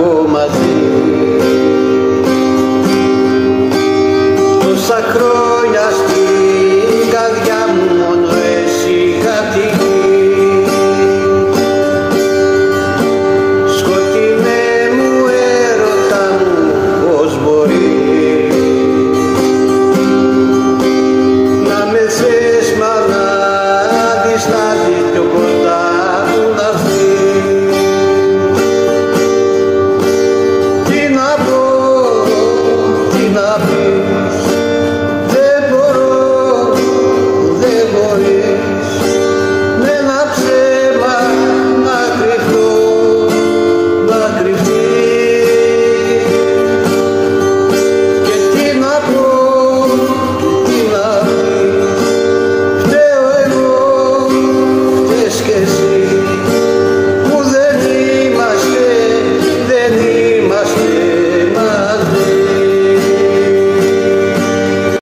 κακό μαζί. Το σακρό love you.